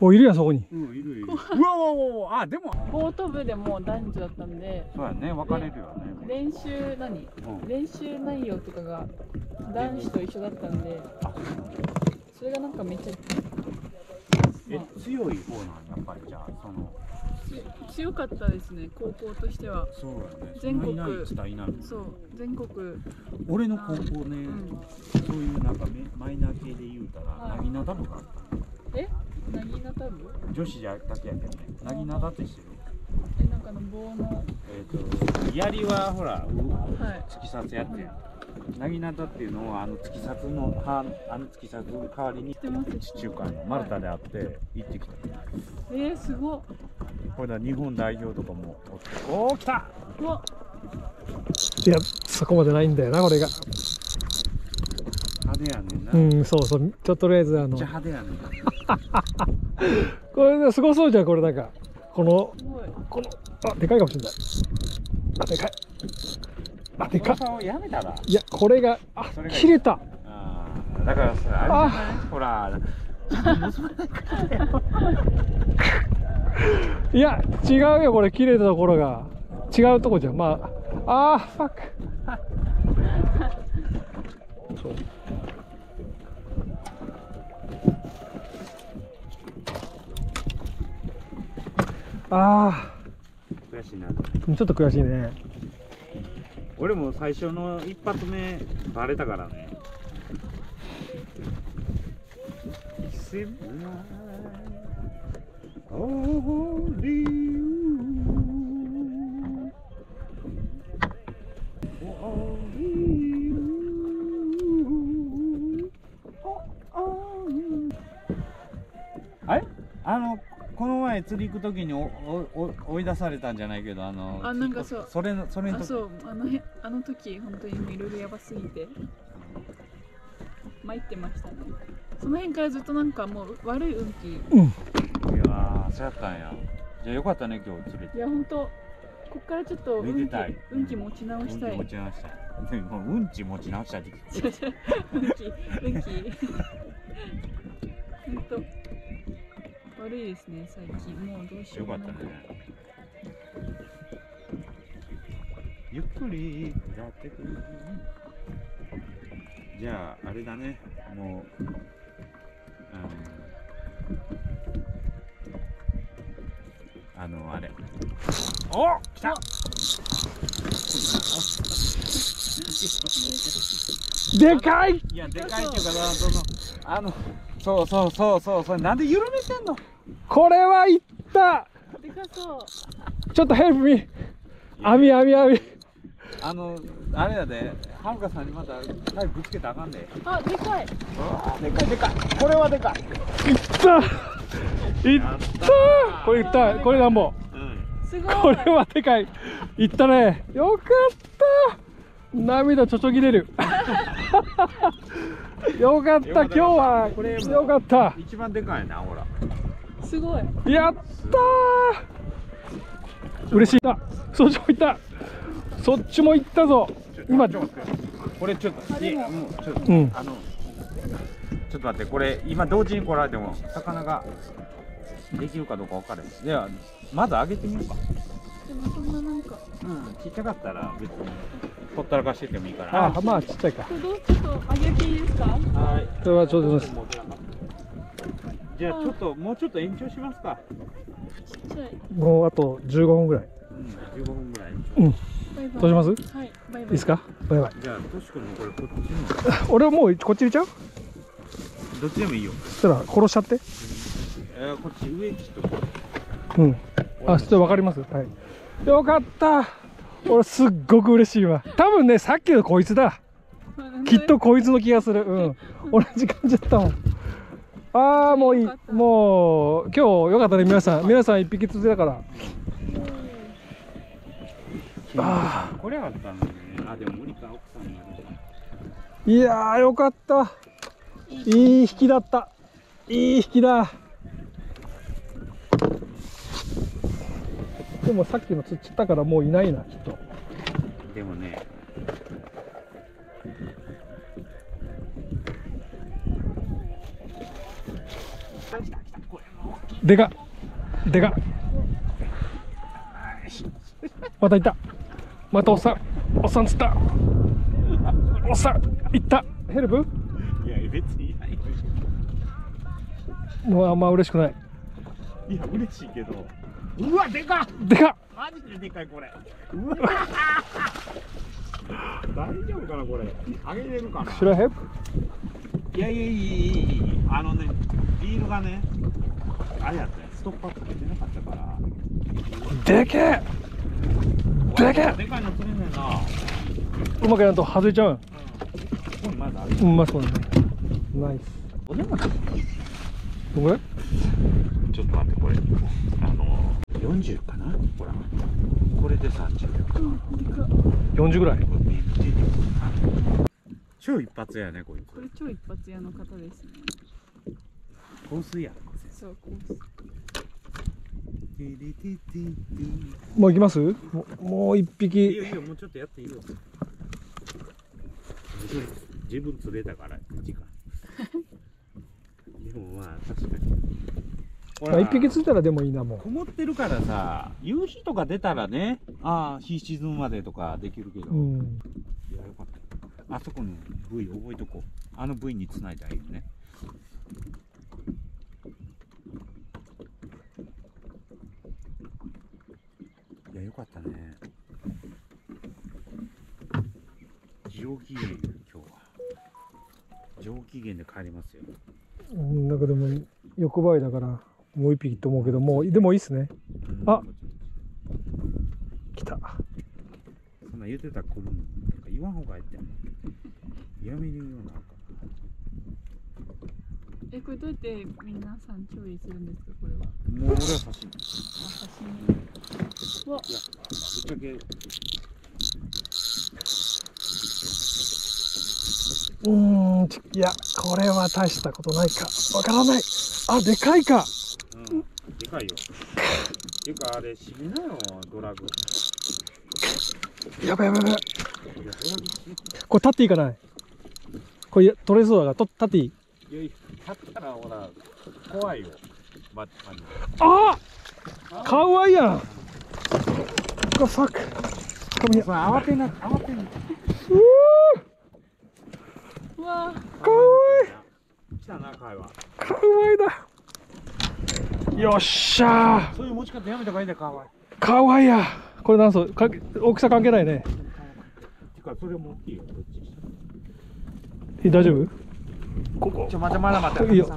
おいるやんそこに。うんいるいる。うわうわうわあでも。ボート部でも男女だったんでそうやね分かれるよね。練習何？うん。練習内容とかが男子と一緒だったんであ。それがなんかめっちゃ、えま強い方なんやっぱりじゃあその。強かったですね高校としては。そうやね。全国。そんないない伝いないそう全国。俺の高校ね、ん。そういうなんかメマイナー系で言うたら、はい。なぎなだ部があったえ？なぎなた部女子じゃだけやけどね。なぎなだってしてる？えなんかあの棒の。えっ、と槍はほらはい。突き刺すやつやん。なぎなだっていうのはあの突き刺すのはあの突き刺す代わりに知ってます？地中海のマルタであって行ってきた。えー、すごっ。これだ日本代表とかもおって。おお来た！うわ。いやそこまでないんだよなこれが派手やねんな、うめっんそうそう。ちょっととりあえずあの。ちゃ派手やねん。これねすごそうじゃんこれなんか。このこのあでかいかもしれない。あでかい。あでかい。やめたら？いやこれがあそれが切れた。あーだからさあれほら。いや違うよこれ切れたところが。違うとこじゃん。まああーファックそうあ悔しいな。あちょっと悔しいね。俺も最初の一発目バレたからね。Only you. 前釣り行く時におおお追い出されたんじゃないけどあのあなんかそう。それのそれの時。あそう。あのへあの時本当にもういろいろやばすぎて。参ってましたね。その辺からずっとなんかもう悪い運気。いうん。いやーそうやったんや。じゃあよかったね今日釣れて。や本当こっからちょっと運気運気持ち直したい。持ち直したい。でもうんち持ち直したい運気運気 悪いですね最近。もうどうしようもないよかったねゆっくりやってくる。じゃああれだね。もうあのあのあれ。お来た。でかい。いやでかいっていうかそのあのそうそうそうそう。そうなんで緩めてんの？これはいった。でかそうちょっとヘルプミ。ー網網網あのあれやで。はるかさんにまたタイぶつけたらあかんで。あでかい。でかいでかい。これはでかい。いった。いった。これいった。これなんぼ。うん。すごい。これはでかい。いったね。よかった。涙ちょちょぎれる。よかった。今日はこれもよかった。一番でかいなほらすごい。やったー。嬉しい。なそっちも行った。そっちも行ったぞ。今。ちょっと待ってこれちょっといやも。うちょっと、うん。あのちょっと待ってこれ今同時に来られても魚ができるかどうか分からへんではまず上げてみようか。でもそんななんか。うんちっちゃかったら別にほったらかしててもいいから。あまあちっちゃいか。ちょっと上げていいですか？はい。それはちょうどですじゃあちょっともうちょっと延長しますか。もうあと15分ぐらい。うん15分ぐらい。うん。どうします？はいバイバイ。いいですか？バイバイ。じゃあとしくんもこれこっちの俺はもうこっち入れちゃう？どっちでもいいよ。そしたら殺しちゃって？えー、こっち上ちょっとうん。あちょっと分かります？はい。よかった。俺すっごく嬉しいわ。多分ねさっきのこいつだ。きっとこいつの気がする。うん。同じ感じだったもんああもういい。もう今日よかったね皆さん。皆さん一匹釣ってたから。あこれあったんだね。あでも無理か奥さんにいやーよかった。いい引きだった。いい引きだ。でもさっきの釣っちゃったからもういないなきっと。でもね来た来た来たこれも大きいでかっ。でかっ。またいった。またおっさん。おっさん釣った。おっさん。いった。ヘルプ？いや別にいないもうあんま嬉しくない。いや嬉しいけど。うわでかっ。でかっ。マジででかいこれ。うわ大丈夫かなこれ。あげれるかな。Should いやいやいやいやいや。あのねリールがねあれやったよストップアップが出なかったからでけえ。でけえ。でかいの釣れねえなうまくやらんと外れちゃうこれまだあるうんうまそうだね。ナイス。おでんぐらいちょっと待ってこれ。あの40かな？ほら。これで30 40ぐらい。超一発やねこいこれ超一発屋の方ですね。つ香水やそうもう行きます？もうもう一いい匹よいいよもうちょっとやっていいよ。自分釣れたから時間。でもまあ確かに。ほまあ一匹釣ったらでもいいなも曇ってるからさ夕日とか出たらねああ日沈むまでとかできるけど、ううん。いやよかった。あそこの部位覚えとこう。あの部位につないだらいいよねいやよかったね。上機嫌今日は。上機嫌で帰りますよ。うんなんかでも欲張りだからもう一匹と思うけどもうでもいいっすね。あ来た。そんな言うてたら来るのなんか言わん方がええってやめるようなえこれどうやって皆さん調理するんですかこれはもう俺は刺身あ刺身うわいやぶっちゃけうーんちいやこれは大したことないか。わからない。あでかいか。うんでかいよ。ていうかあれ締めなよドラグ。やばいやばいやばい。これ立っていいかない。これ取れそうだからと立っていい？いや立ったらほら怖いよまあのああかわいいやん。What the fuck? いい。だよっしゃそういう持ち方やめた方がいいんだよ会話ーかわいいや。これ何層？か大きさ関係ないね。大丈夫？ここちょまだまたいいよ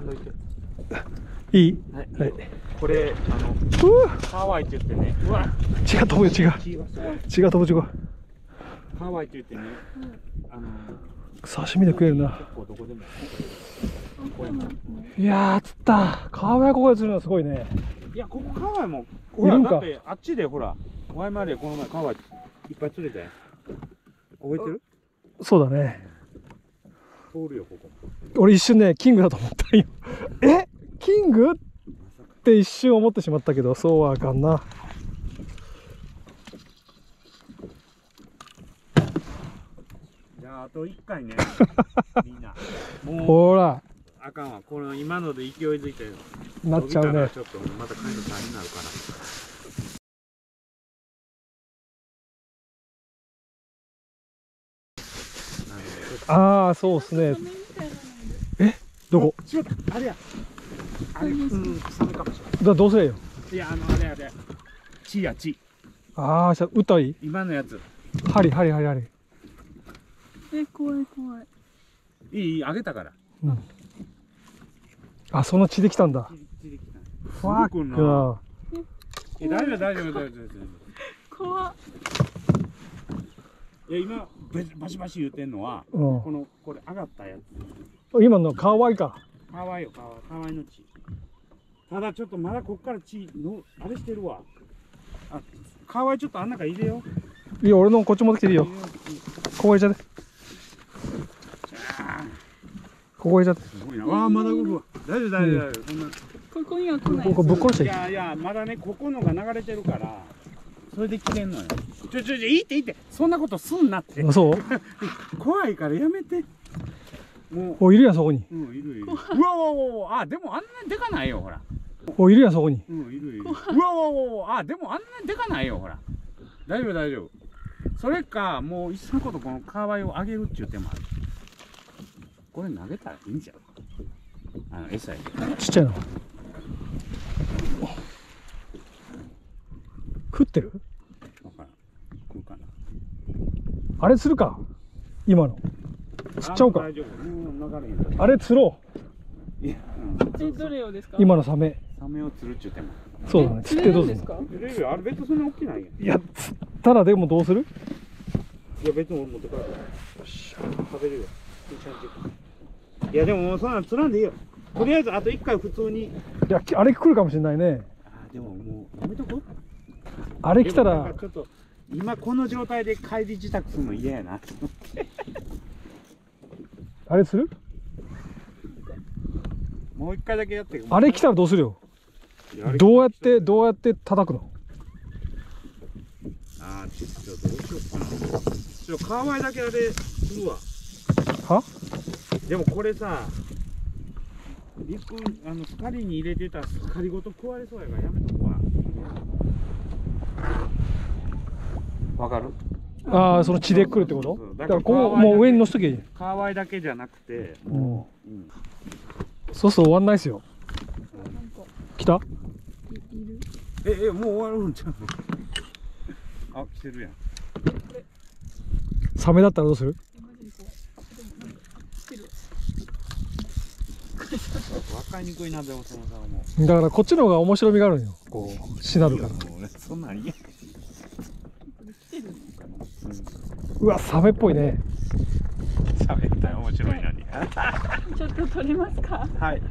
いてい。いはい。はい。これあのハワイって言ってね。うわ。血が飛ぶよ血が血がすごい血が飛ぶ血がハワイって言ってね。あの刺身で食えるな。結構どこでもいやー釣った。川越ここで釣るのはすごいね。いやここハワイもほらだってあっちでほらワイマレーこの前ハワイいっぱい釣れたよ覚えてる？そうだね。通るよここ。俺一瞬ねキングだと思ったよ。え？キング？って一瞬思ってしまったけどそうはあかんな。じゃああと1回ね。みんな。もうほら。あかんわ。この今ので勢いづいてなっちゃうね。ちょっとまた帰るなるから。ああそうっすね。サメみたいなのどこあれやあれうんサメかもしれだどうせよ。ないいやあのあれあれ。血や血ああじゃあ打ったらいい今のやつ。針針針針。え怖い怖い。いいいいあげたから。うん。あその血できたんだ。血できた。ファックなえ大丈夫大丈夫大丈夫大丈怖っ。夫いや今べバシバシ言ってんのはうこのこれ上がったやつ。ん今の可愛いか。かわいいよかわい。いかわいいの血ただちょっとまだこっから血のあれしてるわ。あかわいいちょっとあん中入れよう。いや俺のこっち持ってきていいよ。ここ入れちゃって。あここ入れちゃって。ーすごいな。わあまだ動くわ大丈夫大丈夫大丈夫。そんな。ここには来ない。ここぶっ殺しいてやいやまだねここのが流れてるから。それで切れんのよ。ちょちょちょいいっていいって。そんなことすんなって。あそう？怖いからやめて。もおいるやんそこに。ううんいるいる。うわうわうわうわ。あでもあんなにでかないよほらおおいるやんそこに。うんいるいる。うわうわうわあでもあんなにでかないよほら。大丈夫大丈夫。それかもういっそのことこのカワイを上げるっていう手もある。これ投げたらいいんじゃんあの餌やでちっちゃいの。食ってる？食うかな。あれするか？今の。釣っちゃおうか。あ大丈夫。うん流れ釣ろいや、う今のサメ。サメを釣るっちゅう手もそうだね。釣ってどうするんですか？いるいるあれ別にそんな大きないやんいや釣ったらでもどうする？いや別に俺持って帰る。よし食べるよ。いやでももうそんなん釣らんでいいよ。とりあえずあと一回普通に。いやきあれ来るかもしれないね。あでももうやめとこあれ来たでもなんらかちょっと今この状態で帰り自宅するの嫌やな。あれ釣る？もう一回だけやって。あれ来たらどうするよ？どうやってどうやって叩くの？あーちょっとどうしようかな。ちょっと川合だけで釣るわ。は？でもこれさリップあの光に入れてた光ごと食われそうやからやめとくわ。わかる？ああその血で来るってこと？そうそうそう。だからこうもう上に乗せときゃいい。川合だけじゃなくてうん。うん。そうそう終わんないっすよ。来た？ええもう終わるんちゃう あ来てるやん。サメだったらどうする？えマジでこうでもなんか来てる分かりにくいなでもそのさも。うだからこっちの方が面白みがあるんよ。こうしなるから。俺そんなん嫌や。これ来てるうわサメっぽいね。喋ったら面白いのに。ちょっと撮れますか？はい。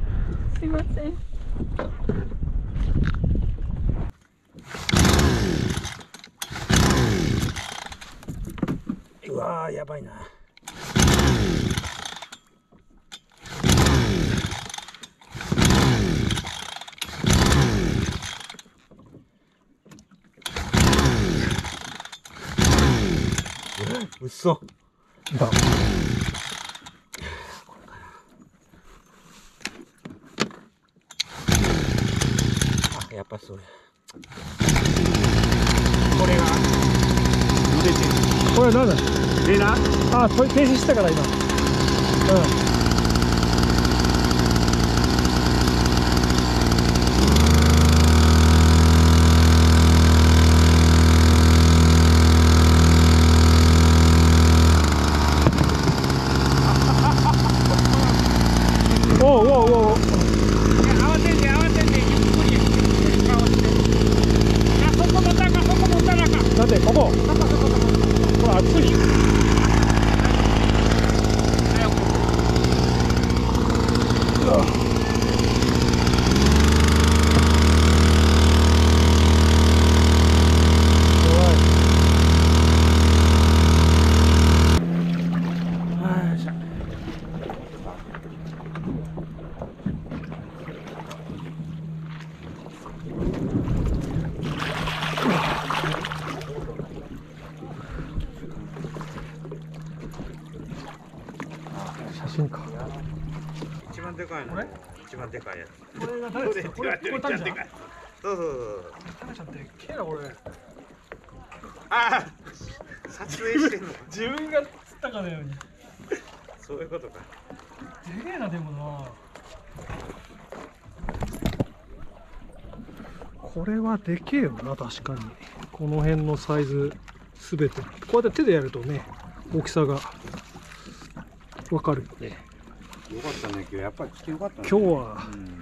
すいませんうわーやばいな。うっそやっぱそうやこれが茹でてこれなんだ？るでなあと停止したから今。うんおうおうおうおう慌てんで慌てんでゆっくりゆっくり慌ててあそこ持ったらあかんそこ持ったらあかんなんでここほら熱い写真か一番でかいの。一番でかいやつ。これが誰ですかこれこれタミちゃんそうそうそうタミちゃんってけえなこれ。ああ撮影してんの？自分が釣ったかのように。そういうことか。でけえなでもな。これはでけえよな確かに。この辺のサイズすべて。こうやって手でやるとね大きさが。わかるよねよかったね今日。やっぱり来てよかったね。今日はうん